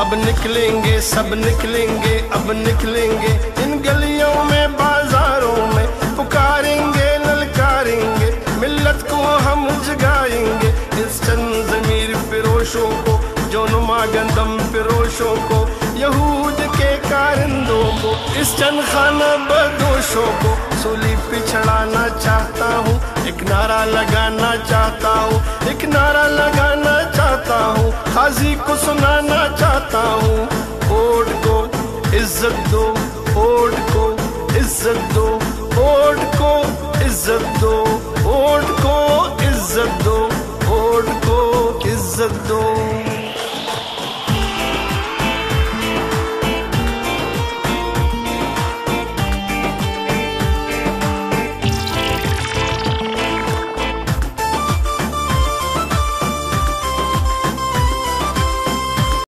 अब निकलेंगे, सब निकलेंगे, अब निकलेंगे। इन गलियों में, बाजारों में पुकारेंगे, ललकारेंगे। मिल्लत को हम जगाएँगे। इस चंद जमीर फिरोशों को, जो नुमा गंदम फिरोशों को, यहूद के कारिंदों को, इस चंद खाना बदोशों को। सूली पिछड़ाना चाहता हूँ, एक नारा लगाना चाहता हूँ, एक नारा खाजी को सुनाना चाहता हूँ। ओट को इज़्ज़त दो ओट को इज़्ज़त दो ओट को इज़्ज़त दो ओट को इज़्ज़त दो ओट को इज़्ज़त दो।